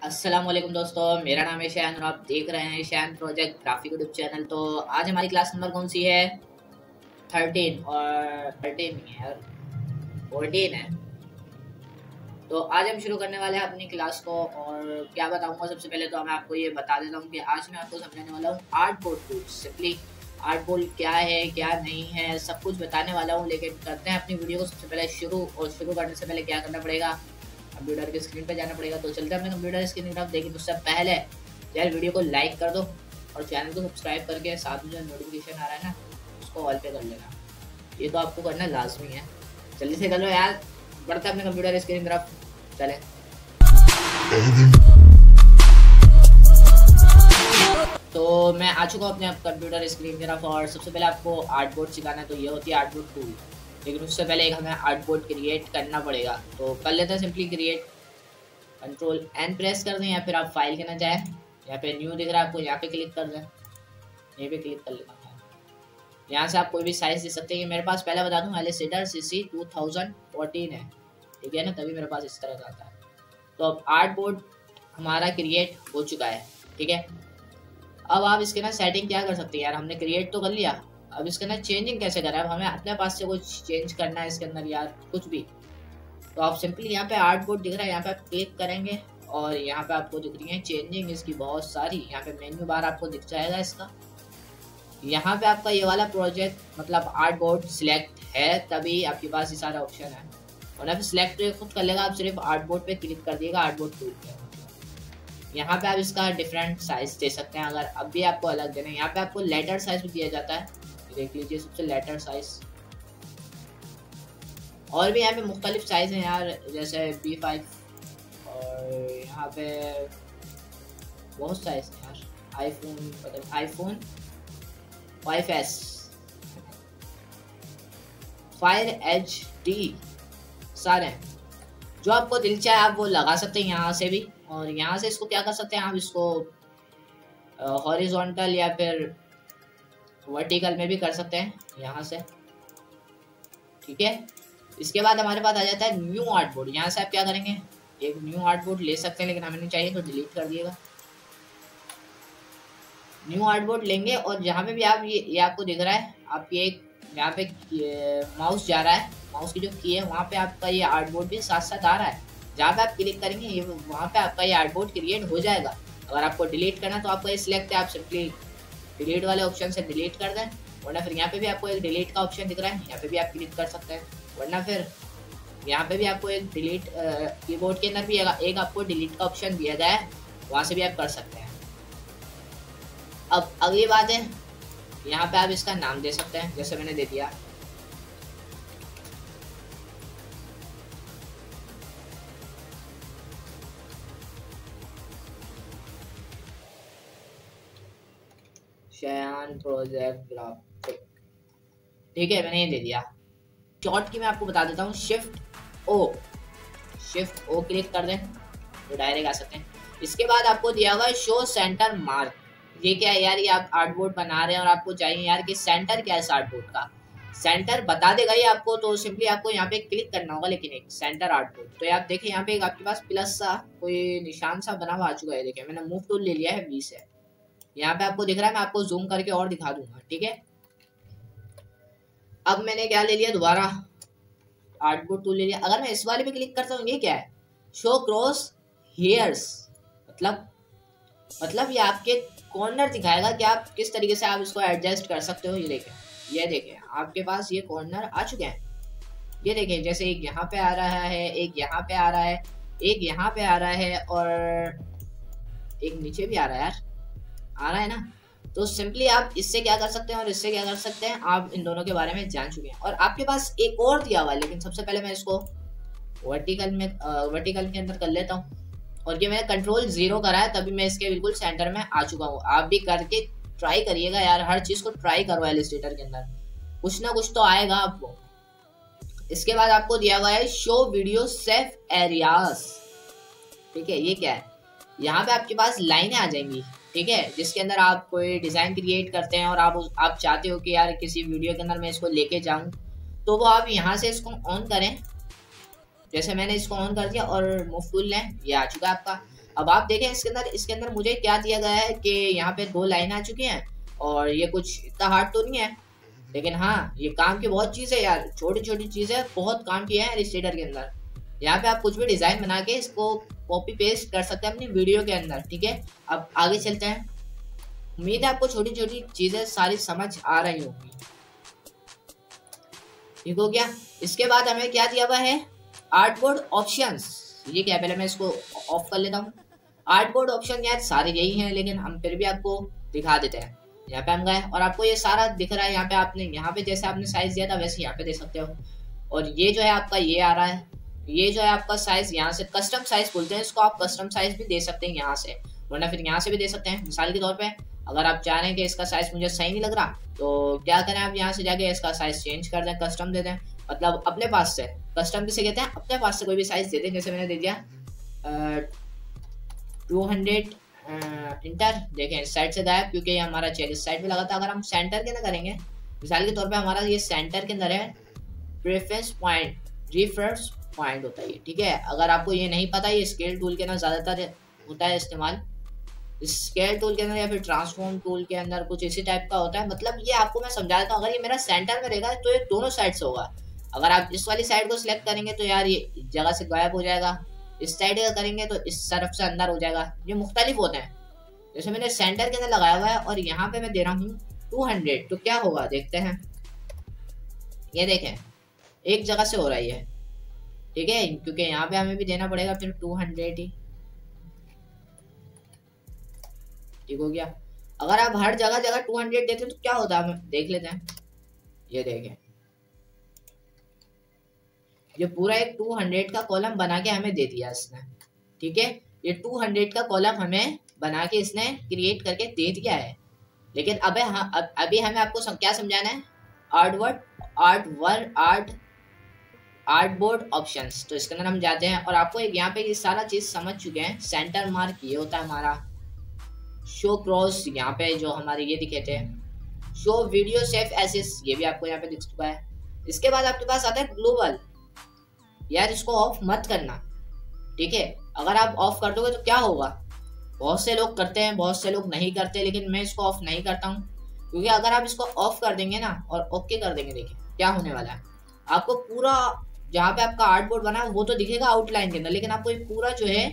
अस्सलाम वालेकुम दोस्तों, मेरा नाम है शैन और आप देख रहे हैं Shan project graphic YouTube channel तो आज हमारी क्लास नंबर कौन सी है? थर्टीन और थर्टीन है फोर्टीन है। तो आज हम शुरू करने वाले हैं अपनी क्लास को और क्या बताऊँगा सबसे पहले तो मैं आपको ये बता देता हूँ कि आज मैं आपको समझाने वाला हूँ art board tools simply art board क्या है, क्या नहीं है, सब कुछ बताने वाला हूँ, लेकिन करते हैं अपनी वीडियो को सबसे पहले शुरू और शुरू करने से पहले क्या करना पड़ेगा? कंप्यूटर की स्क्रीन पर जाना पड़ेगा। तो चलते हैं अपने कंप्यूटर स्क्रीन की तरफ़। देखिए उससे पहले, यार, वीडियो को लाइक कर दो और चैनल को सब्सक्राइब करके साथ में जो नोटिफिकेशन आ रहा है ना, उसको ऑल पे कर लेना। ये तो आपको करना लाजमी है। जल्दी से कर लो यार। बढ़ते अपने कंप्यूटर स्क्रीन की तरफ़। चले। तो मैं आ चुका हूँ अपने कंप्यूटर स्क्रीन की तरफ़ और सबसे पहले आपको आर्ट बोर्ड सिखाना है। तो ये होती है आर्ट बोर्ड टूल लेकिन उससे पहले एक हमें आर्ट बोर्ड क्रिएट करना पड़ेगा। तो कर लेते हैं simply create control N press कर दें या फिर आप फ़ाइल के ना जाए, यहाँ पे न्यू दिख रहा है आपको, यहाँ पे क्लिक कर दें। यहीं पे क्लिक कर लेता लेना यहाँ से आप कोई भी साइज़ दे सकते हैं। मेरे पास पहले बता दूँ illustrator C C two thousand fourteen है। ठीक है ना? तभी मेरे पास इस तरह का आता है। तो अब आर्ट बोर्ड हमारा क्रिएट हो चुका है। ठीक है? अब आप इसके ना सेटिंग क्या कर सकते हैं? यार, हमने क्रिएट तो कर लिया। अब इसके अंदर चेंजिंग कैसे करें? अब हमें अपने पास से कुछ चेंज करना है, इसके अंदर या कुछ भी। तो आप सिंपली यहाँ पे आर्ट बोर्ड दिख रहा है, यहाँ पे आप क्लिक करेंगे और यहाँ पे आपको दिख रही है चेंजिंग इसकी बहुत सारी। यहाँ पे मेन्यू बार आपको दिख जाएगा इसका। यहाँ पे आपका ये वाला प्रोजेक्ट मतलब आर्ट बोर्ड सिलेक्ट है, तभी आपके पास ये सारा ऑप्शन है। और फिर सिलेक्ट खुद कर लेगा, आप सिर्फ़ आर्ट बोर्ड पर क्लिक कर दिएगा आर्ट बोर्ड टूल पे यहाँ पे आप इसका डिफरेंट साइज़ दे सकते हैं, अगर अब भी आपको अलग देना है। यहाँ पे आपको लेटर साइज़ भी दिया जाता है। देख लीजिए, सबसे लेटर साइज़ और भी यहाँ पे मुख्तलिफ़ साइज़ हैं यार, जैसे बी फाइव और यहाँ पे बहुत साइज़ हैं यार। आईफोन मतलब iPhone five S fire H D सारे हैं। जो आपको दिल चाहे आप वो लगा सकते हैं यहाँ से भी। और यहाँ से इसको क्या कर सकते हैं आप, इसको हॉरिजॉन्टल या फिर वर्टिकल में भी कर सकते हैं, यहाँ से। ठीक है? इसके बाद हमारे पास आ जाता है न्यू आर्ट बोर्ड यहाँ से आप क्या करेंगे? एक न्यू आर्ट बोर्ड ले सकते हैं, लेकिन हमें नहीं चाहिए तो डिलीट कर दिएगा। न्यू आर्ट बोर्ड लेंगे और जहाँ पे भी आप ये ये आपको दिख रहा है आप ये एक, यहाँ पे माउस जा रहा है। माउस की जो की है, वहाँ पे आपका ये आर्ट बोर्ड भी साथ साथ आ रहा है। जहाँ पे आप क्लिक करेंगे, ये, वहाँ पे आपका ये आर्ट बोर्ड क्रिएट हो जाएगा। अगर आपको डिलीट करना तो आपको ये सिलेक्ट है आप सिंपली डिलीट वाले ऑप्शन से डिलीट कर दें, वरना फिर यहाँ पे भी आपको एक डिलीट का ऑप्शन दिख रहा है, यहाँ पे भी आप क्लिक कर सकते हैं। वरना फिर यहाँ पे भी आपको एक डिलीट कीबोर्ड के अंदर भी एक आपको डिलीट का ऑप्शन दिया गया है, वहाँ से भी आप कर सकते हैं। अब अगली बात है, यहाँ पे आप इसका नाम दे सकते हैं, जैसे मैंने दे दिया। शयान प्रोजेक्ट ग्राफिक ठीक है, मैंने ये दे दिया। शॉर्ट की मैं आपको बता देता हूँ। Shift O shift O click कर दें। तो डायरेक्ट आ सकते हैं। इसके बाद आपको दिया हुआ है शो सेंटर मार्क ये क्या है यार? ये आप आर्ट बोर्ड बना रहे हैं और आपको चाहिए यार कि सेंटर क्या है इस आर्ट बोर्ड का? सेंटर बता देगा ये आपको तो सिंपली आपको यहाँ पे क्लिक करना होगा, लेकिन एक सेंटर आर्ट बोर्ड तो आप देखें, यहाँ पे एक आपके पास प्लस सा, कोई निशान सा बना हुआ आ चुका है। देखिए, मैंने मूव टूल ले लिया है बीस है यहाँ पे आपको दिख रहा है, मैं आपको जूम करके और दिखा दूँगा, ठीक है? अब मैंने क्या ले लिया? दोबारा आर्टबोर्ड टूल ले लिया। अगर मैं इस वाले पे क्लिक करता हूँ, ये क्या है? शो क्रॉस हेयर्स मतलब मतलब ये आपके कॉर्नर दिखाएगा कि आप किस तरीके से आप इसको एडजस्ट कर सकते हो। ये देखें ये देखें, आपके पास ये कॉर्नर आ चुके हैं। ये देखें, जैसे एक यहाँ पे आ रहा है, एक यहाँ पे आ रहा है, एक यहाँ पे आ रहा है और एक नीचे भी आ रहा है यार। आ रहा है ना? तो सिंपली आप इससे क्या कर सकते हैं और इससे क्या कर सकते हैं? आप इन दोनों के बारे में जान चुके हैं। और आपके पास एक और दिया हुआ है, लेकिन सबसे पहले मैं इसको वर्टिकल में वर्टिकल के अंदर कर लेता हूँ। और ये मैंने कंट्रोल ज़ीरो करा है, तभी मैं इसके बिल्कुल सेंटर में आ चुका हूँ। आप भी करके ट्राई करिएगा यार, हर चीज़ को ट्राई करो एलिस्टेटर के अंदर। कुछ ना कुछ तो आएगा आपको। इसके बाद आपको दिया हुआ है शो वीडियो सेफ़ एरियाज़ ठीक है, ये क्या है? यहाँ पे आपके पास लाइनें आ जाएँगी। ठीक है? जिसके अंदर आप कोई डिज़ाइन क्रिएट करते हैं और आप आप चाहते हो कि यार किसी वीडियो के अंदर मैं इसको लेके जाऊँ तो वो आप यहाँ से इसको ऑन करें। जैसे मैंने इसको ऑन कर दिया और मुफ़्त लें ये आ चुका है आपका। अब आप देखें इसके अंदर इसके अंदर मुझे क्या दिया गया है कि यहाँ पे दो लाइन आ चुकी हैं और ये कुछ इतना हार्ड तो नहीं है। लेकिन हाँ ये काम की बहुत चीज़ है यार। छोटी छोटी चीज़ें बहुत काम की है इलिस्ट्रेटर के अंदर। यहाँ पे आप कुछ भी डिज़ाइन बना के इसको कॉपी पेस्ट कर सकते हैं अपनी वीडियो के अंदर, ठीक है? अब आगे चलते हैं। उम्मीद है आपको छोटी छोटी चीज़ें सारी समझ आ रही होंगी। ठीक हो गया? इसके बाद हमें क्या दिया हुआ है? आर्टबोर्ड ऑप्शंस ये क्या पहले मैं इसको ऑफ़ कर लेता हूँ। आर्टबोर्ड ऑप्शन यार सारे यही हैं, लेकिन हम फिर भी आपको दिखा देते हैं। यहाँ पे हम गए, और आपको ये सारा दिख रहा है यहाँ पे आपने, यहाँ पे जैसे आपने साइज़ दिया था, वैसे यहाँ पे दे सकते हो। और ये जो है आपका ये आ रहा है। ये जो है आपका साइज़ यहाँ से कस्टम साइज़ बोलते हैं, इसको आप कस्टम साइज़ भी दे सकते हैं यहाँ से। वरना फिर यहाँ से भी दे सकते हैं, मिसाल के तौर पे, अगर आप चाह रहे हैं कि इसका साइज़ मुझे सही नहीं लग रहा तो क्या करें आप यहाँ से जाके इसका साइज़ चेंज कर दें कस्टम दे दें। मतलब अपने पास से कस्टम किसे कहते हैं, अपने पास से कोई भी साइज़ दे दें, जैसे मैंने दे दिया टू हंड्रेड इंटर देखें साइड से गायब क्योंकि ये हमारा चेक इस साइड पे लगा था अगर हम सेंटर के अंदर करेंगे, मिसाल के तौर पे हमारा ये सेंटर के अंदर है प्रेफरेंस पॉइंट रिफरेंस पॉइंट होता है ठीक है? अगर आपको ये नहीं पता, ये स्केल टूल के अंदर ज़्यादातर होता है इस्तेमाल। स्केल टूल के अंदर या फिर ट्रांसफॉर्म टूल के अंदर कुछ इसी टाइप का होता है। मतलब ये आपको मैं समझा देता हूँ, अगर ये मेरा सेंटर में रहेगा तो ये दोनों साइड से होगा। अगर आप इस वाली साइड को सिलेक्ट करेंगे तो यार ये जगह से गायब हो जाएगा। इस साइड का करेंगे तो इस तरफ़ से अंदर हो जाएगा। ये मुख्तलिफ़ होते हैं। जैसे मैंने सेंटर के अंदर लगाया हुआ है, और यहाँ पे मैं दे रहा हूँ टू हंड्रेड तो क्या होगा? देखते हैं। ये देखें, एक जगह से हो रहा है ठीक है? क्योंकि यहाँ पे हमें भी देना पड़ेगा फिर टू हंड्रेड ही। ठीक हो गया। अगर आप हर जगह जगह टू हंड्रेड देते तो क्या होता है? देख लेते हैं। ये देखें। ये पूरा एक टू हंड्रेड का कॉलम बना के हमें दे दिया इसने। ठीक है? ये टू हंड्रेड का कॉलम हमें बना के इसने क्रिएट करके दे दिया है। लेकिन अबे हाँ अभी हमें आपको सम, क्या समझाना है? Art word art word art art board options तो इसके अंदर हम जाते हैं और आपको एक यहाँ पे ये सारा चीज़ समझ चुके हैं। सेंटर मार्क ये होता है हमारा। शो क्रॉस यहाँ पे जो हमारे ये दिखे थे। शो वीडियो सेफ़ एसिस ये भी आपको यहाँ पे दिख चुका है। इसके बाद आपके पास आता है ग्लोबल यार इसको ऑफ़ मत करना। ठीक है? अगर आप ऑफ़ कर दोगे तो क्या होगा? बहुत से लोग करते हैं, बहुत से लोग नहीं करते, लेकिन मैं इसको ऑफ़ नहीं करता हूँ। क्योंकि अगर आप इसको ऑफ़ कर देंगे ना और ओके कर देंगे, देखिए, क्या होने वाला है। आपको पूरा जहाँ पे आपका आर्ट बोर्ड बना वो तो दिखेगा आउटलाइन के अंदर, लेकिन आपको पूरा जो है,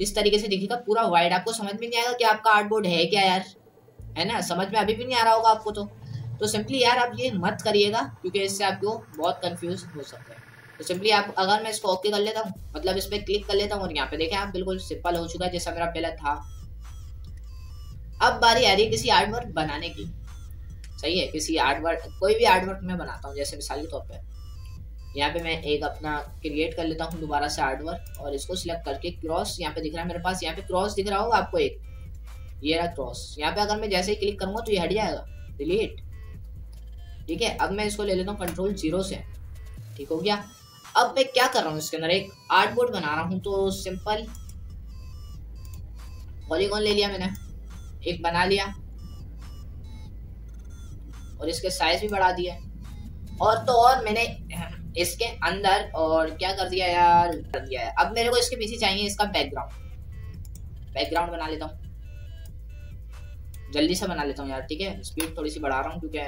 इस तरीके से दिखेगा, पूरा वाइड आपको समझ में नहीं आएगा कि आपका आर्ट बोर्ड है क्या यार, है ना? समझ में अभी भी नहीं आ रहा होगा आपको तो। तो सिंपली यार आप ये मत करिएगा, क्योंकि इससे आपको बहुत कंफ्यूज हो सकता है। तो सिंपली आप अगर मैं इसको ओके कर लेता हूँ मतलब इस पर क्लिक कर लेता हूँ और यहाँ पे देखें, आप बिल्कुल सिंपल हो चुका है, जैसा मेरा पहला था। अब बारी आ रही है किसी आर्ट वर्क बनाने की। सही है, किसी आर्ट वर्क कोई भी आर्ट वर्क मैं बनाता हूँ, जैसे मिसाल के तौर पर यहाँ पे मैं एक अपना क्रिएट कर लेता हूँ दोबारा से आर्ट वर्क और इसको सिलेक्ट करके क्रॉस यहाँ पे दिख रहा है मेरे पास, यहाँ पे क्रॉस दिख रहा होगा आपको एक। ये रहा क्रॉस यहाँ पे अगर मैं जैसे ही क्लिक करूँगा तो ये हट जाएगा। डिलीट ठीक है, अब मैं इसको ले लेता हूँ कंट्रोल ज़ीरो से। ठीक हो गया? अब मैं क्या कर रहा हूँ इसके अंदर? एक आर्ट बोर्ड बना रहा हूँ तो सिंपल पॉलीगॉन ले लिया मैंने। एक बना लिया। और इसके साइज़ भी बढ़ा दिया। और तो और मैंने इसके अंदर और क्या कर दिया यार? कर दिया है। अब मेरे को इसके पीछे चाहिए इसका बैकग्राउंड बैकग्राउंड बना लेता हूँ। जल्दी से बना लेता हूँ यार, ठीक है? स्पीड थोड़ी सी बढ़ा रहा हूँ क्योंकि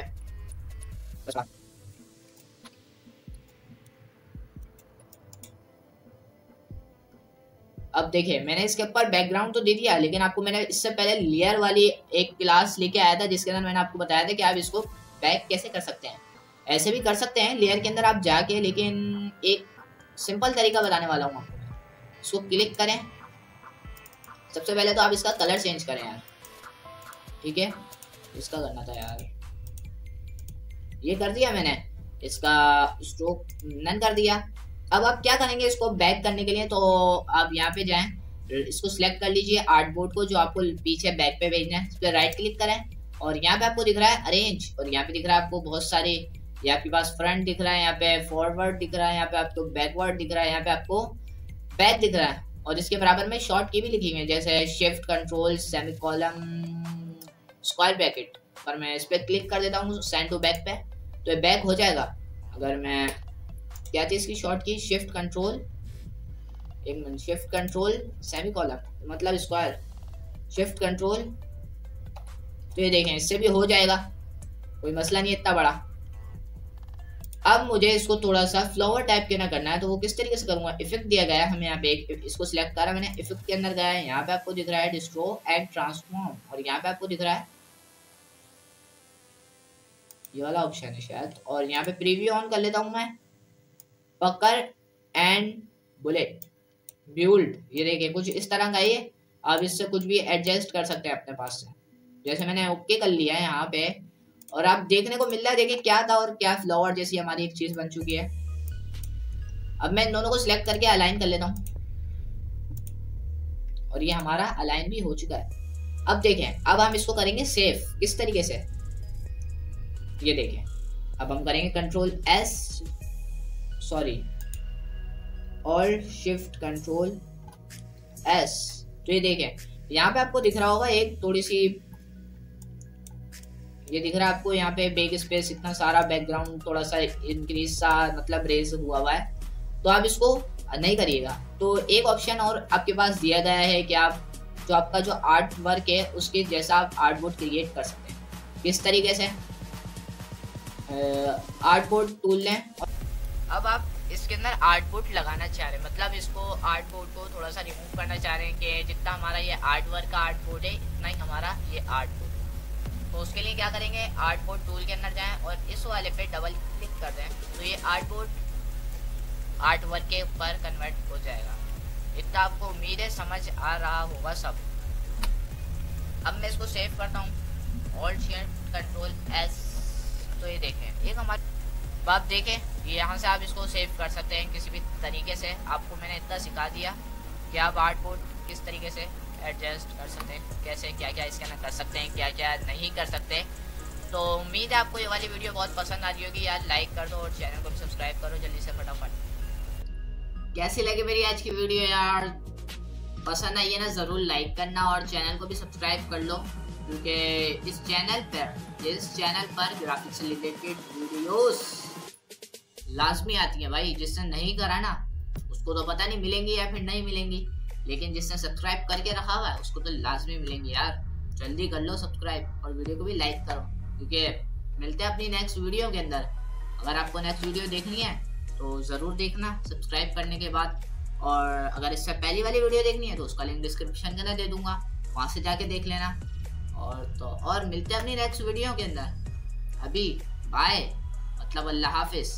अब देखिए, मैंने इसके ऊपर बैकग्राउंड तो दे दिया, लेकिन आपको मैंने इससे पहले लेयर वाली एक क्लास लेके आया था, जिसके अंदर मैंने आपको बताया था कि आप इसको बैक कैसे कर सकते हैं। ऐसे भी कर सकते हैं लेयर के अंदर आप जाके, लेकिन एक सिंपल तरीका बताने वाला हूँ आपको। इसको क्लिक करें। सबसे पहले तो आप इसका कलर चेंज करें यार। ठीक है? इसका करना था यार। ये कर दिया मैंने। इसका स्ट्रोक नन कर दिया। अब आप क्या करेंगे इसको बैक करने के लिए? तो आप यहाँ पे जाएँ। इसको सिलेक्ट कर लीजिए। आर्ट बोर्ड को जो आपको पीछे बैक पे भेजना है इस पर राइट क्लिक करें। और यहाँ पे आपको दिख रहा है अरेंज और यहाँ पे दिख रहा है आपको बहुत सारे ये आपके पास फ्रंट दिख रहा है, यहाँ पे फॉरवर्ड दिख रहा है, यहाँ पे आपको बैकवर्ड दिख रहा है, यहाँ पे आपको बैक दिख रहा है। और इसके बराबर में शॉर्ट की भी लिखी है, जैसे shift control semicolon square bracket पर मैं इस पर क्लिक कर देता हूँ सेंड टू बैक पे तो ये बैक हो जाएगा। अगर मैं क्या थी इसकी शॉर्ट की शिफ्ट कंट्रोल एक minute shift control semicolon मतलब स्क्वायर शिफ्ट कंट्रोल तो ये देखें, इससे भी हो जाएगा। कोई मसला नहीं इतना बड़ा। अब मुझे इसको थोड़ा सा फ्लावर टाइप के ना करना है तो वो किस तरीके से करूँगा? इफ़ेक्ट दिया गया हमें यहाँ पे एक, इसको सिलेक्ट करा मैंने इफ़ेक्ट के अंदर गया है, यहाँ पे आपको दिख रहा है डिस्ट्रो एंड ट्रांसफॉर्म और यहाँ पे आपको दिख रहा है, ये वाला ऑप्शन है शायद, और यहाँ पे प्रीव्यू ऑन कर लेता हूँ मैं पकड़ एंड बुलेट ब्यूल्ड ये देखिए, कुछ इस तरह का ये आप इससे कुछ भी एडजस्ट कर सकते हैं अपने पास से। जैसे मैंने ओके कर लिया है यहाँ पे और आप देखने को मिल रहा है, देखिए क्या था और क्या फ्लावर जैसी हमारी एक चीज़ बन चुकी है। अब मैं इन दोनों को सिलेक्ट करके अलाइन कर लेता हूँ। और ये हमारा अलाइन भी हो चुका है। अब देखें, अब हम इसको करेंगे सेफ़ किस तरीके से। ये देखें, अब हम करेंगे control S sorry all shift control S तो ये देखें, यहाँ पे आपको दिख रहा होगा एक थोड़ी सी ये दिख रहा है आपको, यहाँ पे बैक स्पेस इतना सारा बैकग्राउंड थोड़ा सा इंक्रीज सा मतलब रेज हुआ हुआ है। तो आप इसको नहीं करिएगा। तो एक ऑप्शन और आपके पास दिया गया है कि आप, जो आपका जो आर्ट वर्क है, उसके जैसा आप आर्ट बोर्ड क्रिएट कर सकते हैं। किस तरीके से? आर्ट बोर्ड टूल लें। अब आप इसके अंदर आर्ट बोर्ड लगाना चाह रहे हैं। मतलब इसको आर्ट बोर्ड को थोड़ा सा रिमूव करना चाह रहे हैं कि जितना हमारा ये आर्ट वर्क का आर्ट बोर्ड है, इतना ही हमारा ये आर्ट बोर्ड तो उसके लिए क्या करेंगे? आर्ट बोर्ड टूल के अंदर जाएँ और इस वाले पे डबल क्लिक कर दें। तो ये आर्ट बोर्ड आर्ट वर्क के ऊपर कन्वर्ट हो जाएगा। इतना आपको उम्मीद है, समझ आ रहा होगा सब। अब मैं इसको सेव करता हूँ। ऑल शेयर कंट्रोल एस तो ये देखें, एक हमारे आप देखें यहाँ से आप इसको सेव कर सकते हैं किसी भी तरीके से। आपको मैंने इतना सिखा दिया कि आप आर्ट बोर्ड किस तरीके से एडजस्ट कर सकते हैं, कैसे क्या क्या इसके अंदर कर सकते हैं क्या क्या नहीं कर सकते। तो उम्मीद है आपको ये वाली वीडियो बहुत पसंद आ रही होगी, यार लाइक कर दो और चैनल को भी सब्सक्राइब करो जल्दी से फटाफट। कैसी लगी मेरी आज की वीडियो यार? पसंद आई है ना, ज़रूर लाइक करना और चैनल को भी सब्सक्राइब कर लो, क्योंकि इस चैनल पर, इस चैनल पर ग्राफिक्स रिलेटेड वीडियोस लाजमी आती है भाई जिसने नहीं करा ना, उसको तो पता नहीं मिलेंगी या फिर नहीं मिलेंगी। लेकिन जिसने सब्सक्राइब करके रखा हुआ है, उसको तो लाजमी मिलेंगे यार। जल्दी कर लो सब्सक्राइब और वीडियो को भी लाइक करो, क्योंकि मिलते हैं अपनी नेक्स्ट वीडियो के अंदर। अगर आपको नेक्स्ट वीडियो देखनी है तो ज़रूर देखना सब्सक्राइब करने के बाद। और अगर इससे पहली वाली वीडियो देखनी है तो उसका लिंक डिस्क्रिप्शन के अंदर दे दूँगा, वहाँ से जाके देख लेना। और तो और मिलते हैं अपनी नेक्स्ट वीडियो के अंदर। अभी बाय मतलब अल्लाह हाफिज़।